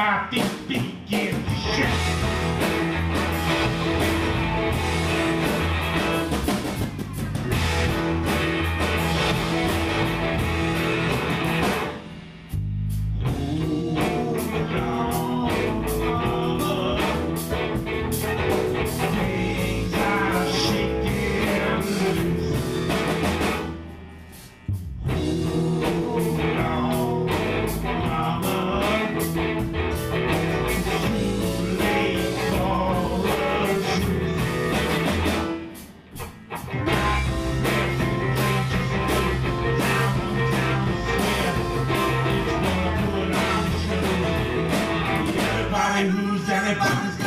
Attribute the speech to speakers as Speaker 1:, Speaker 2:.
Speaker 1: my feet begin to shake. Anybody's